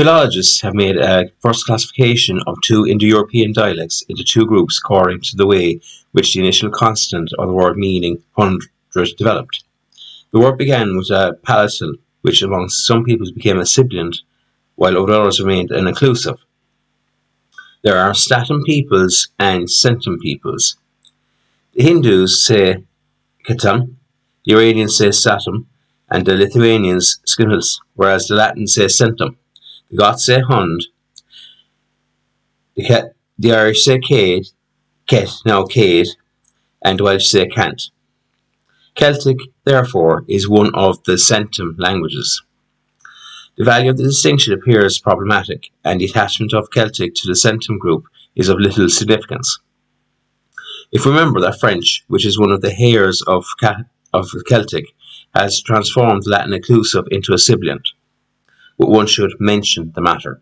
Philologists have made a first classification of two Indo-European dialects into two groups according to the way which the initial consonant or the word meaning hundred developed. The word began with a palatal, which amongst some peoples became a sibilant, while others remained an occlusive. There are Satem peoples and Centum peoples. The Hindus say Ketam, the Iranians say Satem, and the Lithuanians Skinnus, whereas the Latins say Centum. The Goths say Hund, the, the Irish say Cade, Ket, now Cade, and Welsh say Cant. Celtic, therefore, is one of the centum languages. The value of the distinction appears problematic, and the attachment of Celtic to the centum group is of little significance. If we remember that French, which is one of the heirs of, of Celtic, has transformed Latin occlusive into a sibilant, but one should mention the matter.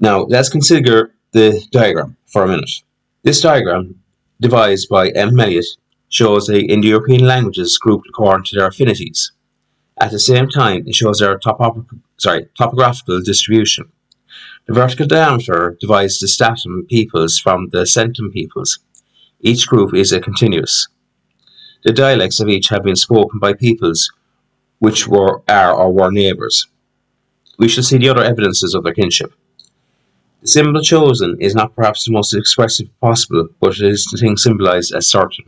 Now, let's consider the diagram for a minute. This diagram, devised by M. Meillet, shows the Indo-European languages grouped according to their affinities. At the same time, it shows their sorry, topographical distribution. The vertical diameter divides the Satem peoples from the Centum peoples. Each group is a continuous. The dialects of each have been spoken by peoples which were, are, or were neighbours. We shall see the other evidences of their kinship. The symbol chosen is not perhaps the most expressive possible, but it is the thing symbolized as certain.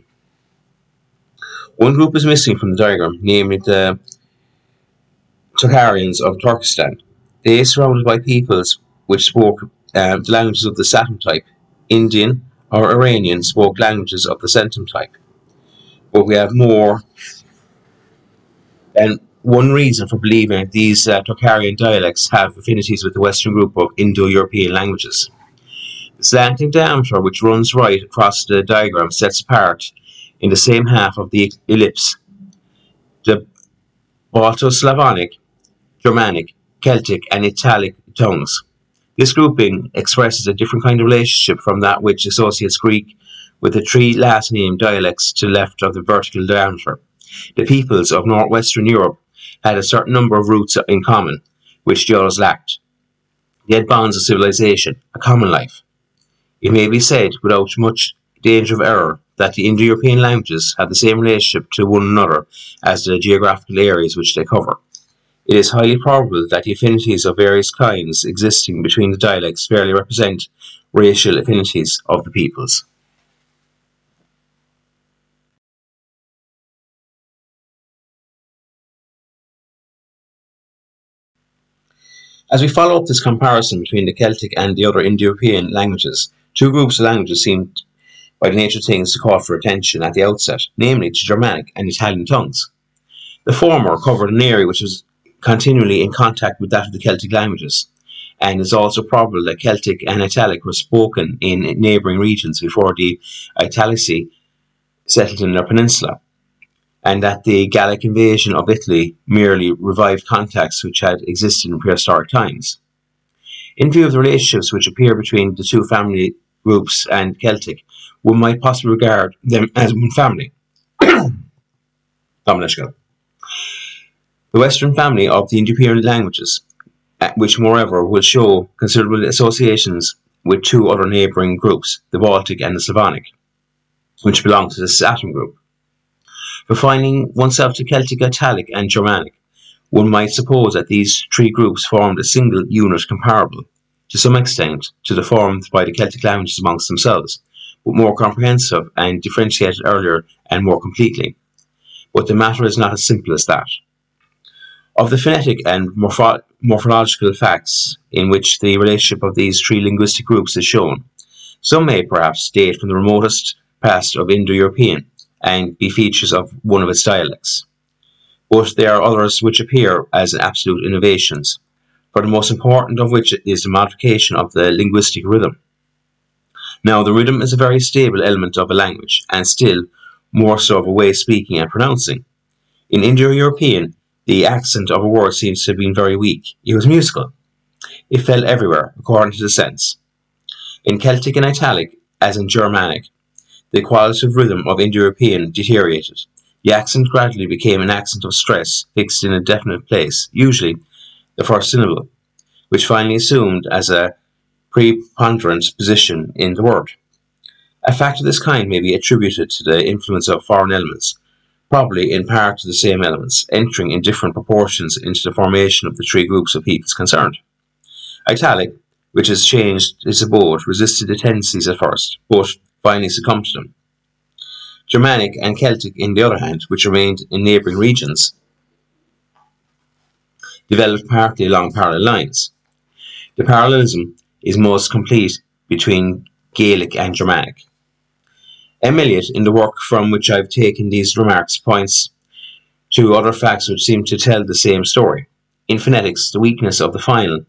One group is missing from the diagram, namely the Tokharians of Turkestan. They are surrounded by peoples which spoke um, the languages of the Satem type. Indian or Iranian spoke languages of the Centum type. But we have more than one reason for believing these uh, Tokharian dialects have affinities with the Western group of Indo-European languages. The slanting diameter which runs right across the diagram sets apart, in the same half of the ellipse, the Balto-Slavonic, Germanic, Celtic and Italic tongues. This grouping expresses a different kind of relationship from that which associates Greek with the three last name dialects to the left of the vertical diameter. The peoples of northwestern Europe had a certain number of roots in common, which the others lacked. They had bonds of civilization, a common life. It may be said, without much danger of error, that the Indo-European languages have the same relationship to one another as the geographical areas which they cover. It is highly probable that the affinities of various kinds existing between the dialects fairly represent racial affinities of the peoples. As we follow up this comparison between the Celtic and the other Indo-European languages, two groups of languages seem, by the nature of things, to call for attention at the outset, namely the Germanic and Italian tongues. The former covered an area which was continually in contact with that of the Celtic languages, and it's also probable that Celtic and Italic were spoken in neighbouring regions before the Italici settled in their peninsula and that the Gallic invasion of Italy merely revived contacts which had existed in prehistoric times. In view of the relationships which appear between the two family groups and Celtic, one might possibly regard them as one family. The Western family of the Indo-European languages, uh, which moreover will show considerable associations with two other neighbouring groups, the Baltic and the Slavonic, which belong to the Satem group. Confining oneself to Celtic, Italic, and Germanic, one might suppose that these three groups formed a single unit comparable, to some extent, to the formed by the Celtic languages amongst themselves, but more comprehensive and differentiated earlier and more completely. But the matter is not as simple as that. Of the phonetic and morpho morphological facts in which the relationship of these three linguistic groups is shown, some may perhaps date from the remotest past of Indo-European, and be features of one of its dialects. But there are others which appear as absolute innovations, for the most important of which is the modification of the linguistic rhythm. Now, the rhythm is a very stable element of a language, and still more so of a way of speaking and pronouncing. In Indo-European, the accent of a word seems to have been very weak. It was musical. It fell everywhere, according to the sense. In Celtic and Italic, as in Germanic, the qualitative rhythm of Indo-European deteriorated. The accent gradually became an accent of stress fixed in a definite place, usually the first syllable, which finally assumed as a preponderant position in the word. A fact of this kind may be attributed to the influence of foreign elements, probably in part to the same elements, entering in different proportions into the formation of the three groups of peoples concerned. Italic, which has changed its abode, resisted the tendencies at first, but finally succumbed to them. Germanic and Celtic, in the other hand, which remained in neighbouring regions, developed partly along parallel lines. The parallelism is most complete between Gaelic and Germanic. M. Meillet, in the work from which I have taken these remarks, points to other facts which seem to tell the same story. In phonetics, the weakness of the final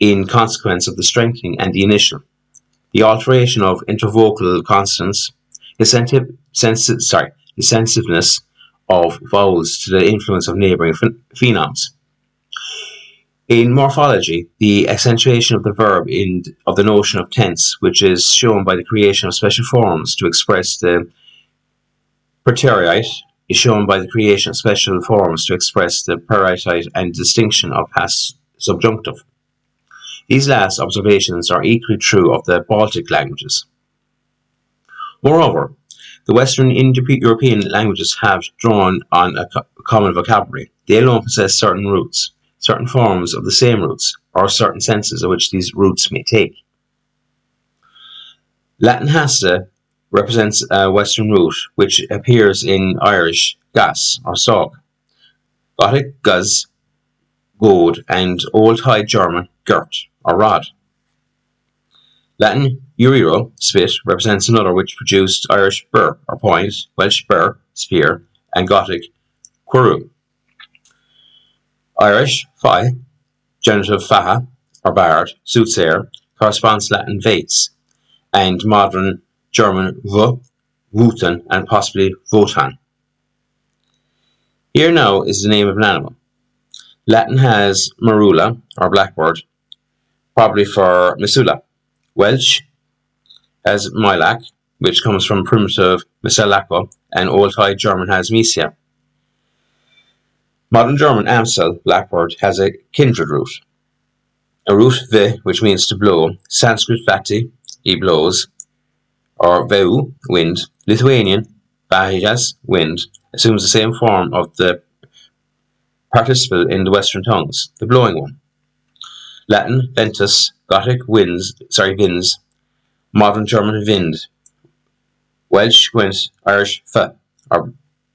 in consequence of the strengthening and the initial, the alteration of intervocal consonants, the, sensi sorry, the sensitiveness of vowels to the influence of neighbouring phonemes. In morphology, the accentuation of the verb in of the notion of tense, which is shown by the creation of special forms to express the preterite, is shown by the creation of special forms to express the peritite and distinction of past subjunctive. These last observations are equally true of the Baltic languages. Moreover, the Western Indo-European languages have drawn on a common vocabulary. They alone possess certain roots certain forms of the same roots, or certain senses of which these roots may take. Latin hasta represents a Western root which appears in Irish gas or sog, Gothic guz, goad, and Old High German gert or rod. Latin uriro, spit, represents another which produced Irish bur or point, Welsh bur, spear, and Gothic queru. Irish "fi", genitive "faha" or "bard", soothsayer, corresponds to Latin "vates", and modern German "v", "votan", and possibly "votan". Here now is the name of an animal. Latin has marula, or blackbird, probably for misula. Welsh has milac, which comes from primitive misalaco, and Old High German has misia. Modern German Amsel blackbird has a kindred root. A root ve, which means to blow, Sanskrit vati, he blows, or veu, wind. Lithuanian, bahijas, wind, assumes the same form of the participle in the Western tongues, the blowing one. Latin, ventus, Gothic, winds, sorry, vinds, modern German, wind, Welsh, gwent, Irish, fa, or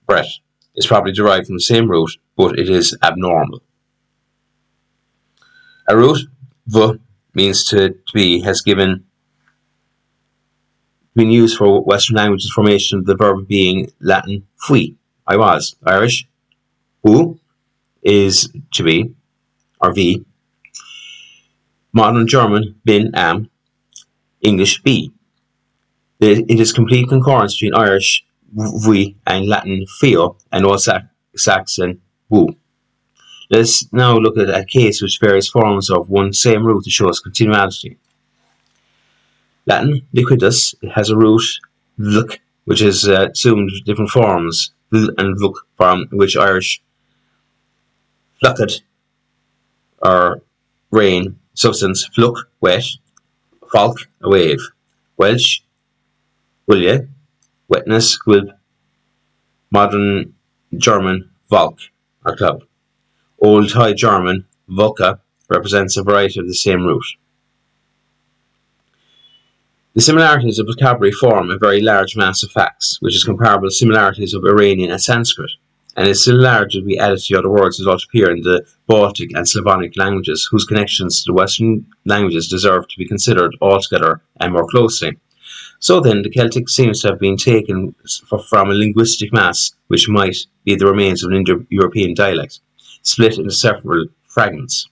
brett is probably derived from the same root, but it is abnormal. A root v means to, to be has given been used for Western languages formation of the verb being Latin fui, I was. Irish who is to be or v. Modern German bin am. English be. It is complete concurrence between Irish we and Latin feo and Old Saxon wu. Let's now look at a case which various forms of one same root to show us continuality. Latin liquidus has a root vlk, which is uh, assumed different forms, vl and vlk, from which Irish flucket or rain, substance, fluk, wet, falk, a wave, Welsh, wilje, witness with modern German Volk, a club. Old High German Volka represents a variety of the same root. The similarities of vocabulary form a very large mass of facts, which is comparable to similarities of Iranian and Sanskrit, and its similarities will be added to the other words that appear in the Baltic and Slavonic languages, whose connections to the Western languages deserve to be considered altogether and more closely. So then, the Celtic seems to have been taken from a linguistic mass which might be the remains of an Indo-European dialect, split into several fragments.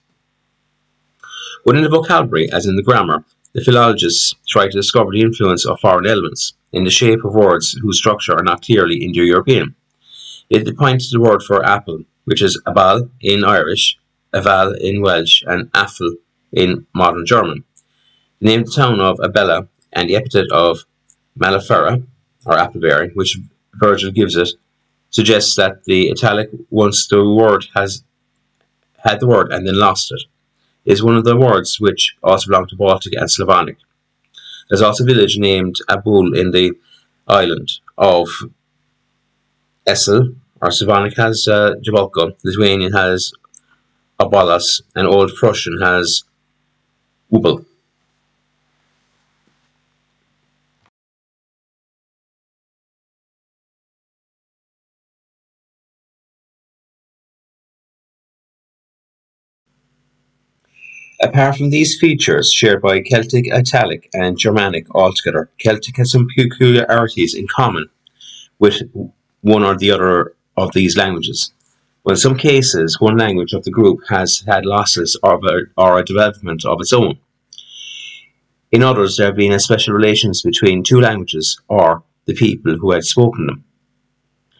But in the vocabulary, as in the grammar, the philologists try to discover the influence of foreign elements in the shape of words whose structure are not clearly Indo-European. They points to the word for apple, which is abal in Irish, aval in Welsh, and affel in modern German. The name of the town of Abella and the epithet of Mellifera, or appleberry, which Virgil gives it, suggests that the italic once the word has had the word and then lost it is one of the words which also belong to Baltic and Slavonic. There's also a village named Abul in the island of Essel, or Slavonic has uh, Jabalko, Lithuanian has Abalas, and Old Prussian has Ubel. Apart from these features shared by Celtic, Italic, and Germanic altogether, Celtic has some peculiarities in common with one or the other of these languages. Well, in some cases, one language of the group has had losses or a, or a development of its own. In others, there have been special relations between two languages or the people who had spoken them.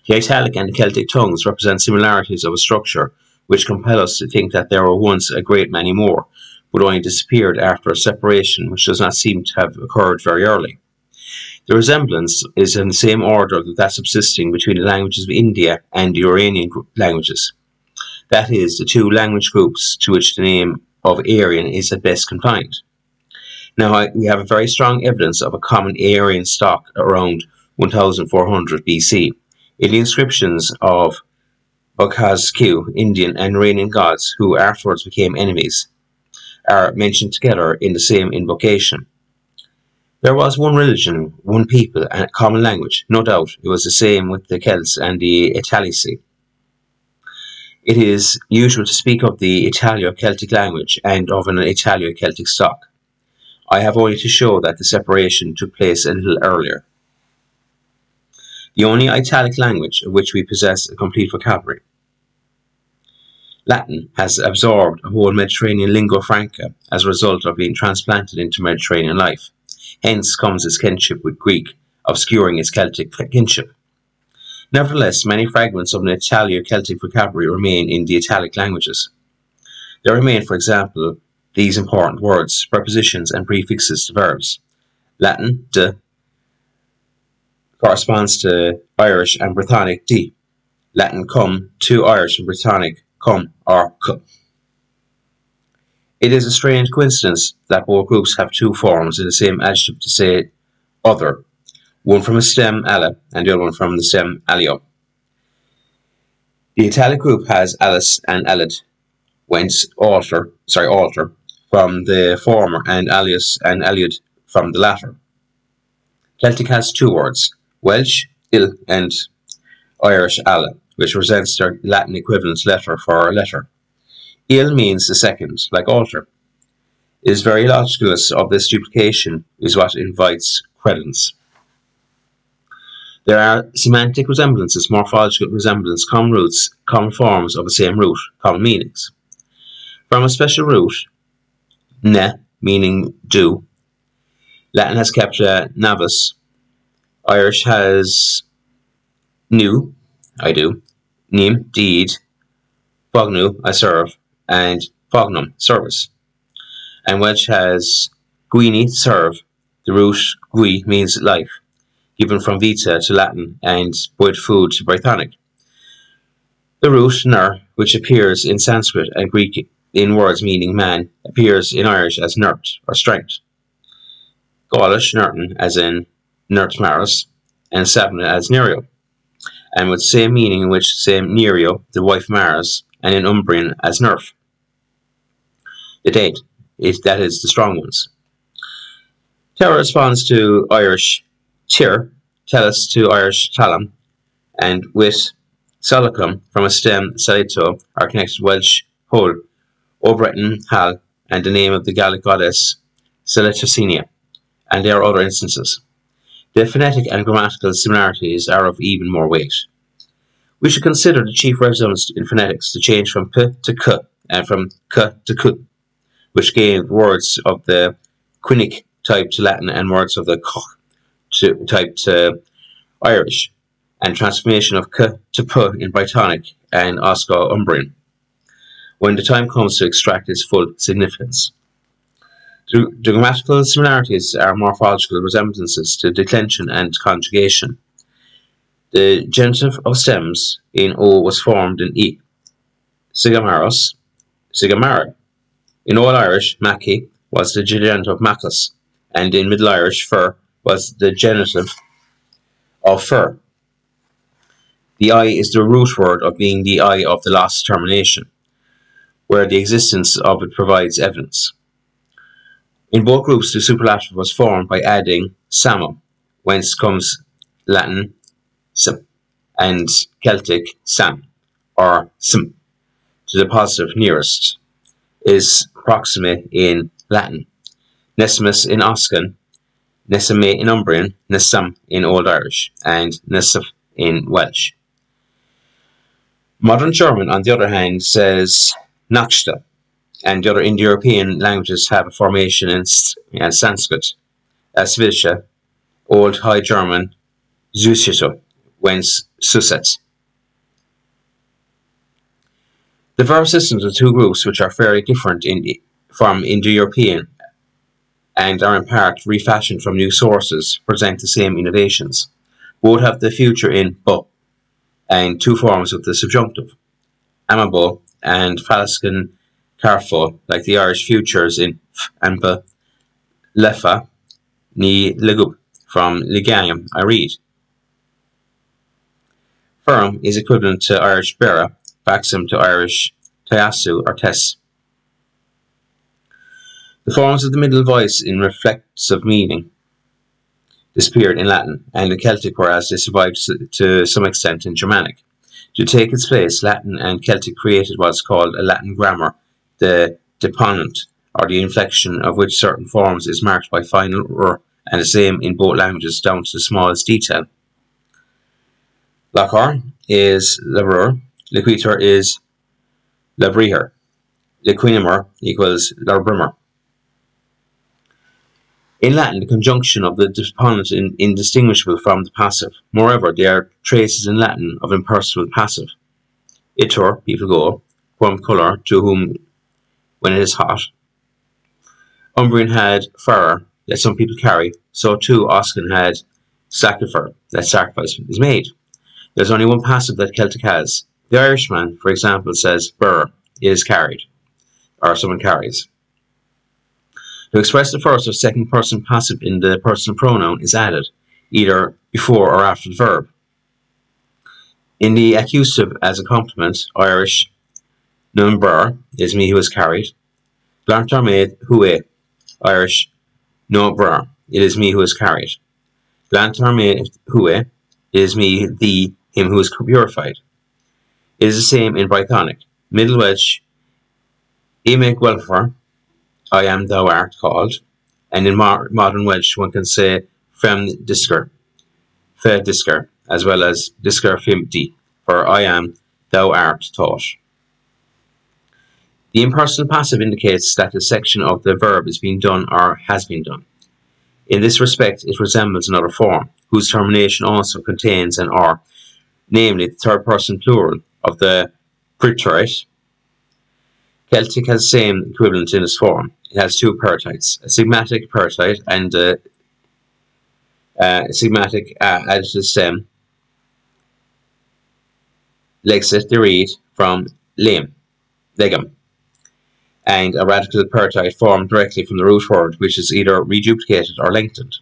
The Italic and the Celtic tongues represent similarities of a structure which compel us to think that there were once a great many more, but only disappeared after a separation which does not seem to have occurred very early. The resemblance is in the same order that that subsisting between the languages of India and the Iranian languages. That is, the two language groups to which the name of Aryan is at best confined. Now, we have a very strong evidence of a common Aryan stock around 1400 BC in the inscriptions of Boghaz-Keui, Indian and Iranian gods who afterwards became enemies, are mentioned together in the same invocation. There was one religion, one people, and a common language. No doubt it was the same with the Celts and the Italici. It is usual to speak of the Italo-Celtic language and of an Italo-Celtic stock. I have only to show that the separation took place a little earlier. The only Italic language of which we possess a complete vocabulary. Latin has absorbed a whole Mediterranean lingua franca as a result of being transplanted into Mediterranean life. Hence comes its kinship with Greek, obscuring its Celtic kinship. Nevertheless, many fragments of an Italo-Celtic vocabulary remain in the Italic languages. There remain, for example, these important words, prepositions, and prefixes to verbs. Latin, de, corresponds to Irish and Brythonic d. Latin cum to Irish and Brythonic cum or c. It is a strange coincidence that both groups have two forms in the same adjective to say other, one from a stem alla and the other one from the stem alio. The Italic group has Alice and Alid, whence alter, sorry, alter, from the former and alias and aliud from the latter. Celtic has two words, Welsh, il, and Irish alla, which represents their Latin equivalent letter for letter. Il means the second, like alter. It is very logicalness of this duplication is what invites credence. There are semantic resemblances, morphological resemblance, common roots, common forms of the same root, common meanings. From a special root, ne, meaning do, Latin has kept uh, navis, Irish has new, I do, nim, deed, bognu, I serve, and Fognum, service. And Welsh has Guini, serve. The root Gui means life, given from vita to Latin and boiled food to Brythonic. The root ner, which appears in Sanskrit and Greek in words meaning man, appears in Irish as nert or strength. Gaulish nerton as in nert maris, and Savna as Nerio, and with same meaning in which same Nerio, the wife Maris, and in Umbrian as Nerf. The date is that is the strong ones. Terra responds to Irish tir, tellus to Irish talam, and with solicum from a stem salito are connected Welsh hol, Obreton hal, and the name of the Gallic goddess Salitricinia, and there are other instances. The phonetic and grammatical similarities are of even more weight. We should consider the chief resemblance in phonetics, the change from p to k and from k to k, which gave words of the Quinic type to Latin and words of the Koch to, type to Irish, and transformation of k to p in Brythonic and Osco Umbrian, when the time comes to extract its full significance. The, the grammatical similarities are morphological resemblances to declension and conjugation. The genitive of stems in O was formed in E. Sigamaros, Sigamara. In Old Irish, Mackie was the genitive of Macus, and in Middle Irish, Fur was the genitive of Fur. The I is the root word of being the I of the last termination, where the existence of it provides evidence. In both groups, the superlative was formed by adding samo, whence comes Latin sim, and Celtic sam, or sim, to the positive nearest, is proxime in Latin, nesimus in Oscan, nesame in Umbrian, nesum in Old Irish, and nesuf in Welsh. Modern German, on the other hand, says Nakshta, and the other Indo-European languages have a formation in Sanskrit, as Old High German, Zusito, whence Suset. The verb systems of two groups which are very different in, from Indo-European and are in part refashioned from new sources present the same innovations. Both have the future in bu and two forms of the subjunctive, amable and Faliscan careful, like the Irish futures in f and b, lefa, ni legub, from Liganium, I read. Firm is equivalent to Irish bera, baxim to Irish tayasu or tes. The forms of the middle voice in reflexive meaning disappeared in Latin and in Celtic, whereas they survived to some extent in Germanic. To take its place, Latin and Celtic created what is called a Latin grammar, the deponent, or the inflection of which certain forms is marked by final r, and the same in both languages down to the smallest detail. Lachar is labrur, liquitor is labriher, liquinimer equals labrimmer. In Latin, the conjunction of the deponent is indistinguishable from the passive. Moreover, there are traces in Latin of impersonal passive. Itur, people go, quam color, to whom when it is hot. Umbrian had fur that some people carry, so too Oscan had sacrifice, that sacrifice is made. There's only one passive that Celtic has. The Irishman, for example, says burr is carried, or someone carries. To express the first or second person passive in the personal pronoun is added, either before or after the verb. In the accusative as a complement, Irish number is me who is carried. Glantarmaid hue, eh? Irish no bra, it is me who is carried. Glantarmaid hue, eh? it is me, the, him who is purified. It is the same in Brythonic. Middle Welsh, Ime Gwelfer, I am thou art called, and in modern Welsh one can say fem discar, fe discar, as well as discar fim di, for I am thou art taught. The impersonal passive indicates that a section of the verb is being done or has been done. In this respect, it resembles another form, whose termination also contains an or, namely the third person plural of the preterite Celtic has the same equivalent in its form. It has two paratites, a sigmatic paratite and a, a sigmatic uh, adjective stem. Lexit read from lim, legum, and a radical paratite formed directly from the root word, which is either reduplicated or lengthened.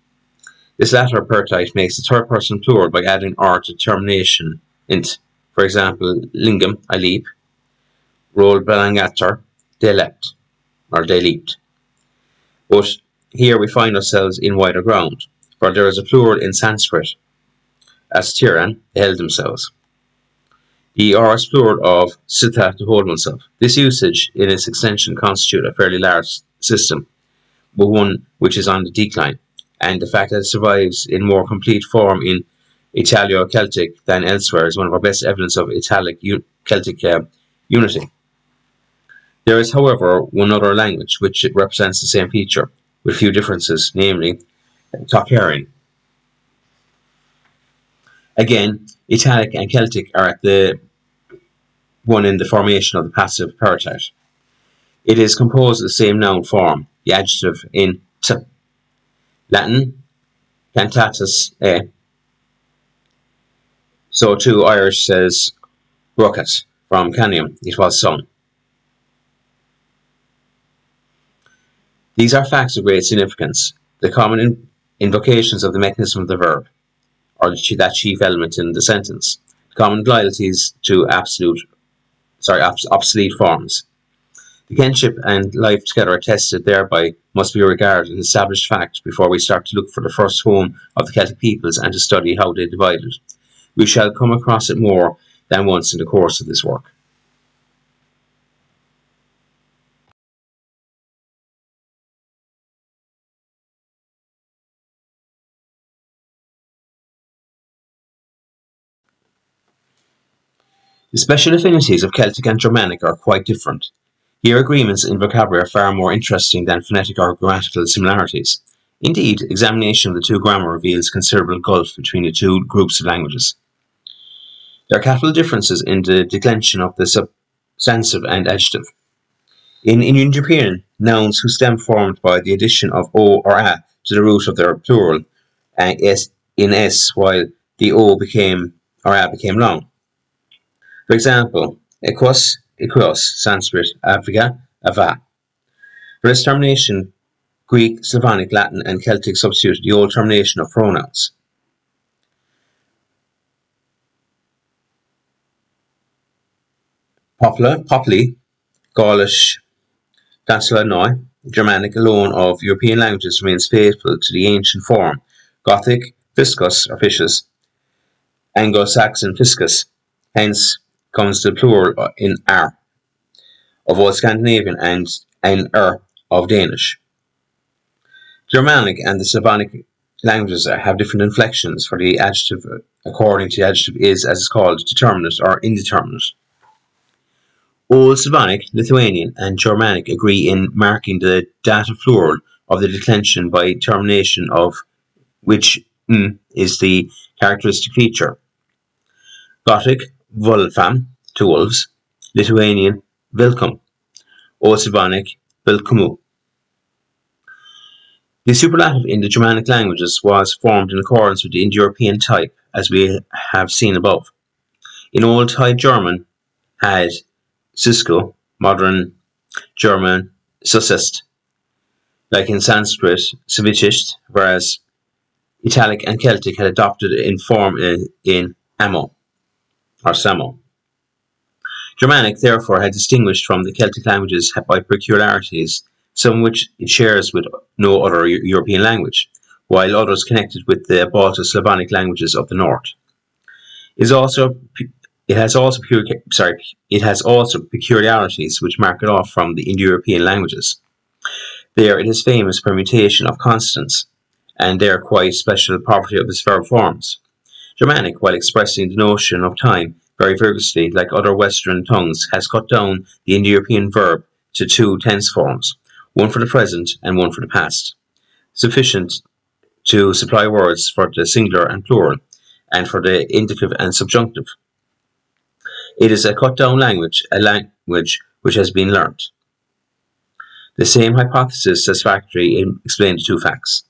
This latter paratite makes the third person plural by adding r to termination int. For example, lingam, I leap, roll belangatar, they leapt, or they leaped. But here we find ourselves in wider ground, for there is a plural in Sanskrit, as Tiran, they held themselves. The R is plural of sitha to hold oneself. This usage in its extension constitute a fairly large system, but one which is on the decline, and the fact that it survives in more complete form in Italo-Celtic than elsewhere is one of our best evidence of Italic Celtic uh, unity. There is, however, one other language which represents the same feature, with few differences, namely Tocharian. Again, Italic and Celtic are at the one in the formation of the passive paratite. It is composed of the same noun form, the adjective in. Latin, cantatus A. Eh. So too Irish says rocket from Canium, it was sung. These are facts of great significance, the common in invocations of the mechanism of the verb, or that chief element in the sentence, common loyalties to absolute, sorry, obsolete forms. The kinship and life together attested thereby must be regarded as established fact before we start to look for the first home of the Celtic peoples and to study how they divided. We shall come across it more than once in the course of this work. The special affinities of Celtic and Germanic are quite different. Here agreements in vocabulary are far more interesting than phonetic or grammatical similarities. Indeed, examination of the two grammar reveals considerable gulf between the two groups of languages. There are capital differences in the declension of the substantive and adjective. In Indo-European, nouns whose stem formed by the addition of o or a to the root of their plural uh, in s, while the o became or a became long. For example, equus, equios, Sanskrit, Africa, ava. For this termination, Greek, Slavonic, Latin, and Celtic substituted the old termination of pronouns. Poplar, Popli, Gaulish, Danslanoi, Germanic alone of European languages remains faithful to the ancient form. Gothic, Fiscus or Fiscus, Anglo-Saxon Fiscus, hence comes to the plural in R of Old Scandinavian and in er of Danish. Germanic and the Slavonic languages have different inflections for the adjective according to the adjective is, as it's called, determinate or indeterminate. Old Slavonic, Lithuanian, and Germanic agree in marking the dative plural of the declension by termination of which mm is the characteristic feature. Gothic, Wolfam, to wolves, Lithuanian, Vilkum, Old Slavonic, Vilkumu. The superlative in the Germanic languages was formed in accordance with the Indo-European type, as we have seen above. In Old High German had Sisko, modern German Sussist, like in Sanskrit, Savicist, whereas Italic and Celtic had adopted in form uh, in, in Amo or Samo. Germanic, therefore, had distinguished from the Celtic languages by peculiarities, some which it shares with no other European language, while others connected with the Balto-Slavonic languages of the north. It, also, it has also sorry, it has also peculiarities which mark it off from the Indo-European languages. There it is famous permutation of consonants, and they are quite special property of its verb forms. Germanic, while expressing the notion of time very vigorously, like other Western tongues, has cut down the Indo-European verb to two tense forms, one for the present and one for the past, sufficient to supply words for the singular and plural, and for the indicative and subjunctive. It is a cut-down language, a language which has been learnt. The same hypothesis satisfactory explains two facts.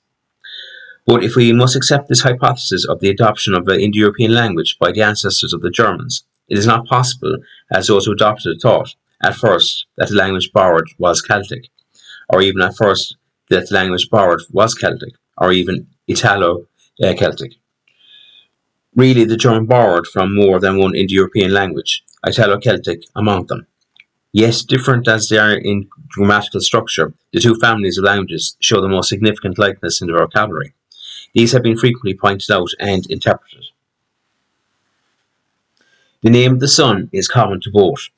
But if we must accept this hypothesis of the adoption of an Indo-European language by the ancestors of the Germans, it is not possible, as those who adopted it thought, at first, that the language borrowed was Celtic, or even at first that the language borrowed was Celtic, or even Italo-Celtic. Uh, really, the German borrowed from more than one Indo-European language, Italo-Celtic among them. Yet, different as they are in grammatical structure, the two families of languages show the most significant likeness in their vocabulary. These have been frequently pointed out and interpreted. The name of the sun is common to both.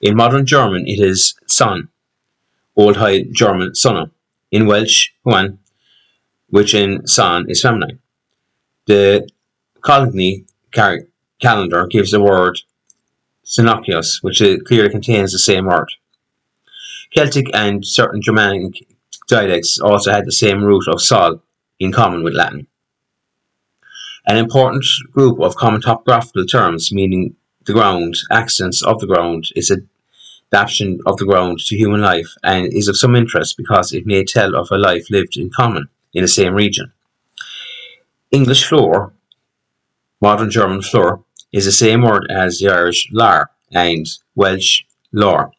In modern German it is Son, Old High German Sonne. In Welsh, Juan, which in Son is feminine. The Coligny calendar gives the word Synocios, which clearly contains the same word. Celtic and certain Germanic dialects also had the same root of sol, in common with Latin. An important group of common topographical terms meaning the ground, accidents of the ground, is a adaptation of the ground to human life and is of some interest because it may tell of a life lived in common in the same region. English floor, modern German floor, is the same word as the Irish lar and Welsh lor.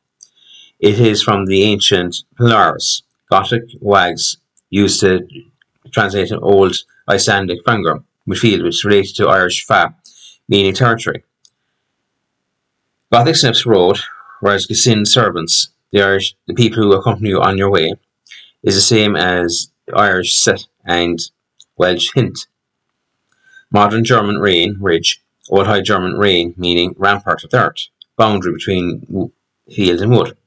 It is from the ancient Polaris. Gothic wags used to translate an old Icelandic fangr, which is related to Irish fa, meaning territory. Gothic snips wrote, whereas Gasin servants, the Irish, the people who accompany you on your way, is the same as Irish sit and Welsh hint. Modern German rain, ridge, Old High German rain, meaning rampart of dirt, boundary between field and wood,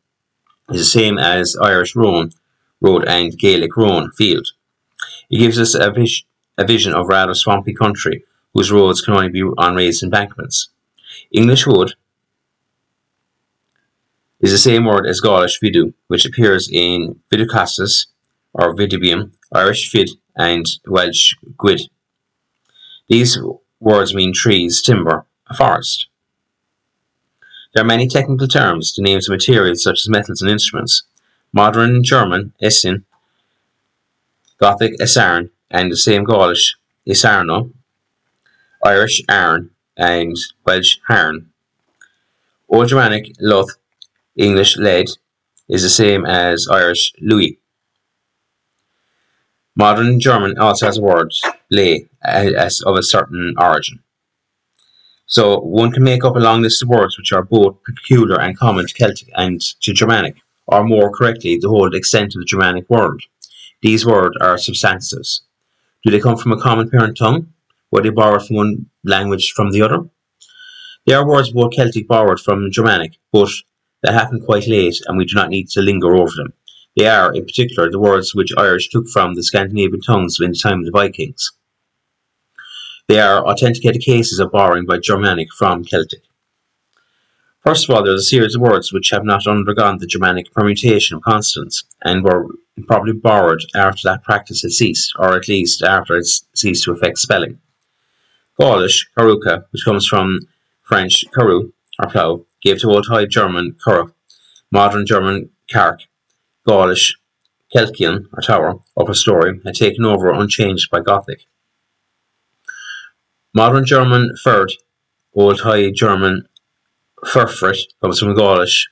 is the same as Irish roan, road and Gaelic roan, field. It gives us a, vis a vision of rather swampy country whose roads can only be on raised embankments. English wood is the same word as Gaulish vidu, which appears in Vidicastus or Vidibium, Irish vid, and Welsh gwyd. These words mean trees, timber, a forest. There are many technical terms to names of materials such as metals and instruments. Modern German, Essin, Gothic, Esarn, and the same Gaulish, Isarno, Irish, Arn, and Welsh, Harn. Old Germanic, Luth, English, Led, is the same as Irish, Louis. Modern German also has a word, lay, as of a certain origin. So one can make up a long list of words which are both peculiar and common to Celtic and to Germanic, or more correctly, the whole extent of the Germanic world. These words are substantives. Do they come from a common parent tongue? Were they borrowed from one language from the other? They are words both Celtic borrowed from Germanic, but that happened quite late and we do not need to linger over them. They are, in particular, the words which Irish took from the Scandinavian tongues in the time of the Vikings. They are authenticated cases of borrowing by Germanic from Celtic. First of all, there is a series of words which have not undergone the Germanic permutation of consonants and were probably borrowed after that practice had ceased, or at least after it ceased to affect spelling. Gaulish, caruca, which comes from French caru, or plough, gave to Old High German curra, modern German kark, Gaulish, Kelkian, or tower, upper story, had taken over unchanged by Gothic. Modern German Ferd, Old High German Furfrit, comes from Gaulish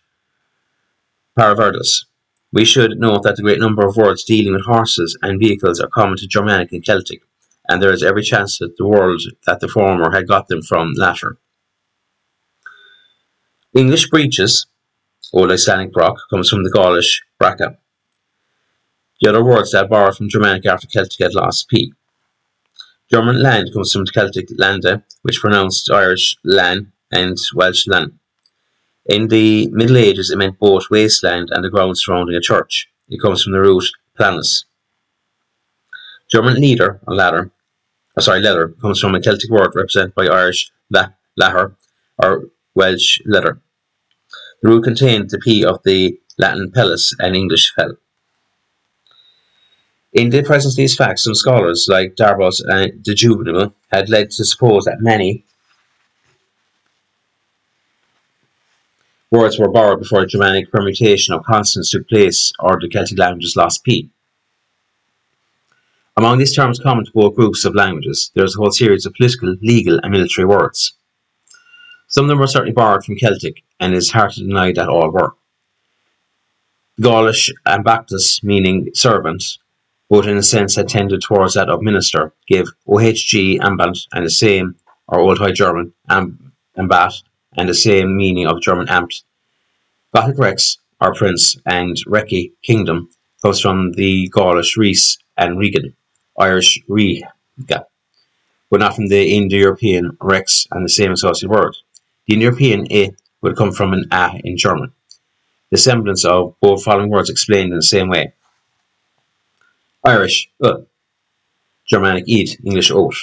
Paraverdus. We should note that the great number of words dealing with horses and vehicles are common to Germanic and Celtic, and there is every chance that the world that the former had got them from latter. English breeches Old Icelandic brock comes from the Gaulish braca. The other words that borrow from Germanic after Celtic had lost p. German land comes from the Celtic lande, which pronounced Irish lan and Welsh lan. In the Middle Ages, it meant both wasteland and the ground surrounding a church. It comes from the root planus. German leader, or ladder, or sorry, leather, comes from a Celtic word represented by Irish la, lahar, or Welsh leather. The root contained the P of the Latin pellis and English fell. In the presence of these facts, some scholars, like d'Arbois and de Jubainville, had led to suppose that many words were borrowed before a Germanic permutation of consonants took place or the Celtic languages lost P. Among these terms common to both groups of languages, there is a whole series of political, legal, and military words. Some of them were certainly borrowed from Celtic, and it is hard to deny that all were. Gaulish ambactus, meaning servant, but in a sense had tended towards that of minister, gave OHG ambant and the same, or Old High German, amb, ambat, and the same meaning of German amt. Gothic Rex, or prince, and Reki, kingdom, comes from the Gaulish Ris and Regan, Irish Riga, but not from the Indo-European Rex and the same associated word. The Indo-European e would come from an a in German. The semblance of both following words explained in the same way. Irish, uh, Germanic eat, English oat.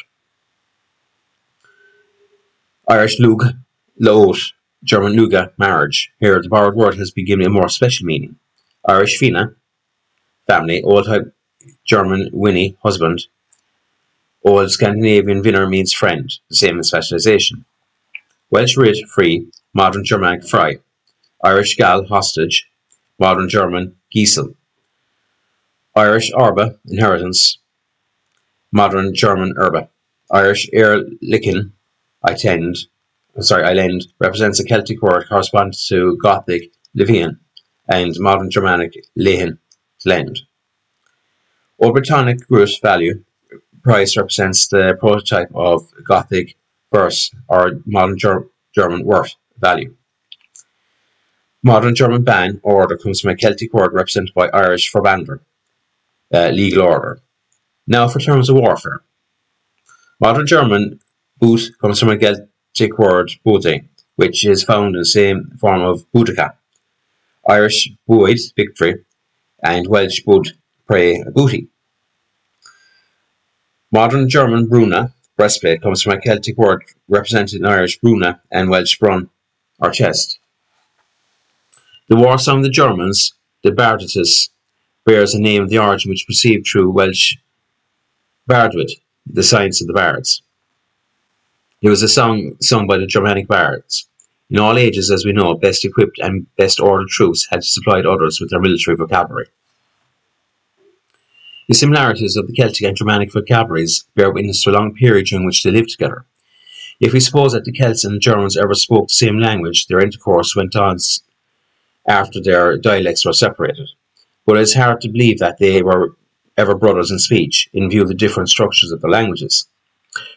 Irish lug, loat, German luga, marriage. Here the borrowed word has been given a more special meaning. Irish fina, family, old German winnie, husband. Old Scandinavian vinner means friend, the same as specialization. Welsh Rid, free, modern Germanic fry, Irish Gal, hostage, modern German Giesel, Irish Arba, inheritance, modern German Erba, Irish Ehrlichen, I tend, sorry, Island represents a Celtic word corresponding to Gothic Livian and modern Germanic Lehen, lend. Obertonic gross value price represents the prototype of Gothic verse or modern Ger German worth value. Modern German ban order comes from a Celtic word represented by Irish verbander, uh, legal order. Now for terms of warfare. Modern German boot comes from a Celtic word bode, which is found in the same form of boudica. Irish buoid, victory, and Welsh bud, prey, booty. Modern German bruna, breastplate, comes from a Celtic word represented in Irish bruna and Welsh brun, or chest. The war song of the Germans, the Barditus, bears the name of the origin which perceived through Welsh Bardwid, the science of the bards. It was a song sung by the Germanic bards. In all ages, as we know, best equipped and best ordered troops had supplied others with their military vocabulary. The similarities of the Celtic and Germanic vocabularies bear witness to a long period during which they lived together. If we suppose that the Celts and the Germans ever spoke the same language, their intercourse went on after their dialects were separated. But it is hard to believe that they were ever brothers in speech, in view of the different structures of their languages.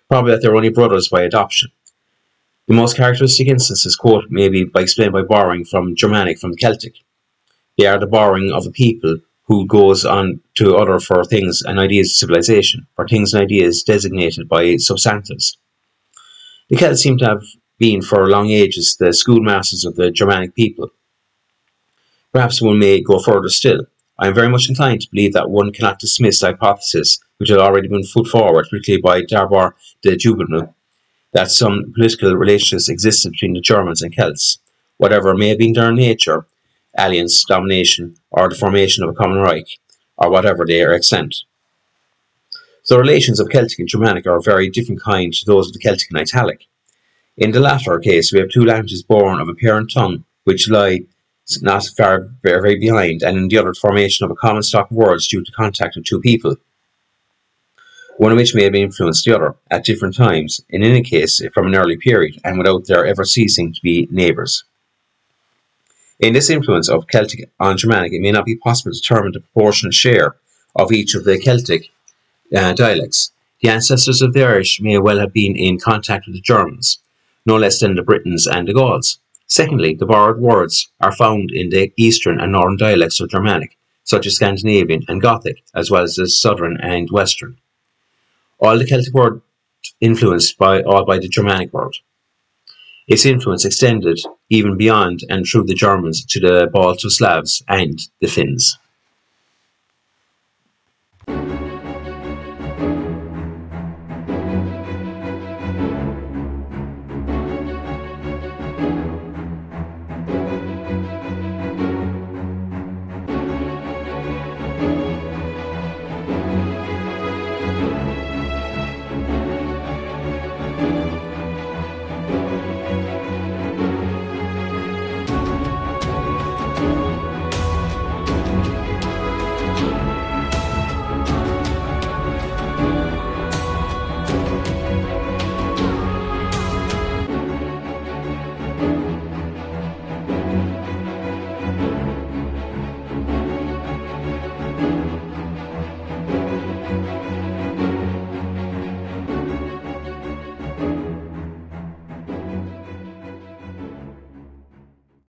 Probably that they were only brothers by adoption. The most characteristic instances quoted may be explained by borrowing from Germanic from Celtic. They are the borrowing of a people who goes on to other for things and ideas of civilization, for things and ideas designated by substantives. The Celts seem to have been for long ages the schoolmasters of the Germanic people. Perhaps one may go further still. I am very much inclined to believe that one cannot dismiss the hypothesis, which had already been put forward, particularly by d'Arbois de Jubainville, that some political relations existed between the Germans and Celts. Whatever may have been their nature, alliance, domination, or the formation of a common Reich, or whatever their extent. The relations of Celtic and Germanic are a very different kind to those of the Celtic and Italic. In the latter case, we have two languages born of a parent tongue, which lie not far very, very behind, and in the other, formation of a common stock of words due to contact of two people, one of which may have influenced the other at different times, in any case from an early period, and without their ever ceasing to be neighbours. In this influence of Celtic on Germanic, it may not be possible to determine the proportionate share of each of the Celtic uh, dialects. The ancestors of the Irish may well have been in contact with the Germans, no less than the Britons and the Gauls. Secondly, the borrowed words are found in the eastern and northern dialects of Germanic, such as Scandinavian and Gothic, as well as the southern and western. All the Celtic word influenced by all by the Germanic word. Its influence extended even beyond and through the Germans to the Balto Slavs and the Finns.